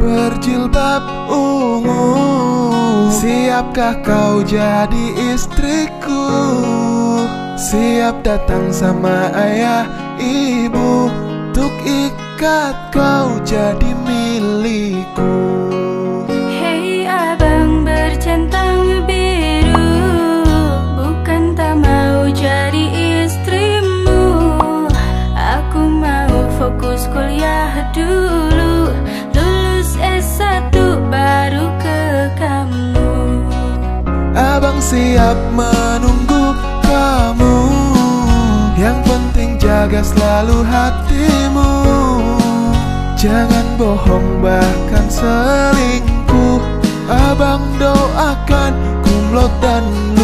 berjilbab ungu. Siapkah kau jadi istriku? Siap datang sama ayah ibu. Untuk ikat kau jadi milikku abang siap menunggu kamu. Yang penting jaga selalu hatimu. Jangan bohong bahkan selingkuh. Abang doakan kumlot dan lu